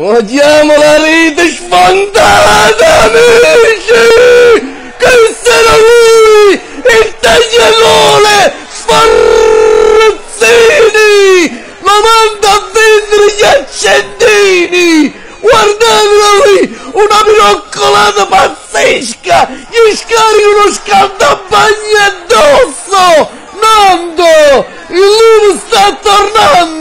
Vogliamo la rete sfondata, amici! Che era lui! Il taglialone! Sforzini! Ma manda a vendere gli accendini! Guardatelo lì! Una piroccolata pazzesca! Gli scarica uno scaldabagno addosso! Nando! Il lupo sta tornando!